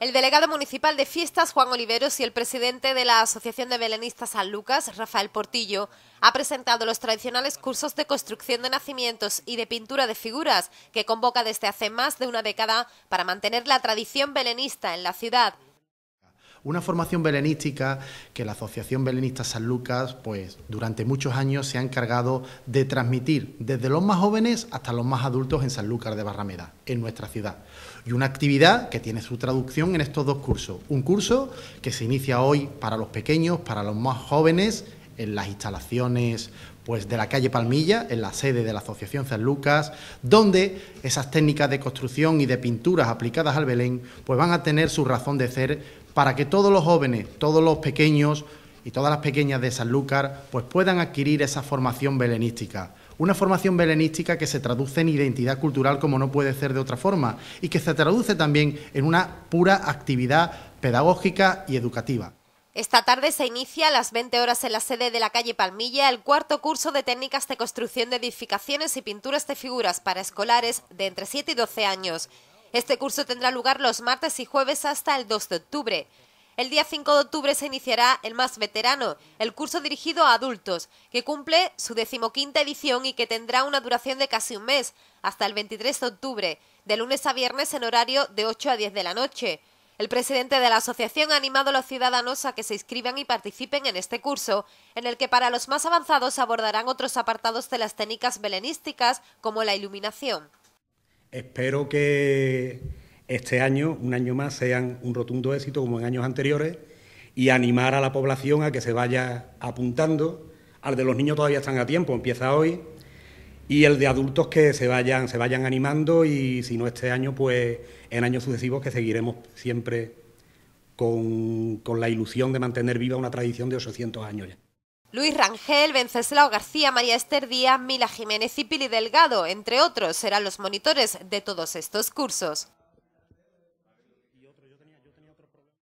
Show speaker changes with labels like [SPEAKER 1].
[SPEAKER 1] El delegado municipal de fiestas, Juan Oliveros, y el presidente de la Asociación de Belenistas San Lucas, Rafael Portillo, ha presentado los tradicionales cursos de construcción de nacimientos y de pintura de figuras que convoca desde hace más de una década para mantener la tradición belenista en la ciudad.
[SPEAKER 2] Una formación belenística que la Asociación Belenista San Lucas, pues durante muchos años se ha encargado de transmitir desde los más jóvenes hasta los más adultos en San Lucas de Barrameda, en nuestra ciudad. Y una actividad que tiene su traducción en estos dos cursos. Un curso que se inicia hoy para los pequeños, para los más jóvenes, en las instalaciones pues de la calle Palmilla, en la sede de la Asociación San Lucas, donde esas técnicas de construcción y de pinturas aplicadas al Belén pues van a tener su razón de ser para que todos los jóvenes, todos los pequeños y todas las pequeñas de Sanlúcar pues puedan adquirir esa formación belenística. Una formación belenística que se traduce en identidad cultural como no puede ser de otra forma y que se traduce también en una pura actividad pedagógica y educativa.
[SPEAKER 1] Esta tarde se inicia a las 20 horas en la sede de la calle Palmilla el cuarto curso de técnicas de construcción de edificaciones y pinturas de figuras para escolares de entre 7 y 12 años. Este curso tendrá lugar los martes y jueves hasta el 2 de octubre. El día 5 de octubre se iniciará el más veterano, el curso dirigido a adultos, que cumple su decimoquinta edición y que tendrá una duración de casi un mes, hasta el 23 de octubre, de lunes a viernes en horario de 8 a 10 de la noche. El presidente de la asociación ha animado a los ciudadanos a que se inscriban y participen en este curso, en el que para los más avanzados abordarán otros apartados de las técnicas belenísticas, como la iluminación.
[SPEAKER 3] Espero que este año, un año más, sean un rotundo éxito como en años anteriores y animar a la población a que se vaya apuntando. Al de los niños todavía están a tiempo, empieza hoy. Y el de adultos que se vayan, se vayan animando y si no este año, pues en años sucesivos que seguiremos siempre con, con la ilusión de mantener viva una tradición de 800 años ya.
[SPEAKER 1] Luis Rangel, Venceslao García, María Esther Díaz, Mila Jiménez y Pili Delgado, entre otros, serán los monitores de todos estos cursos.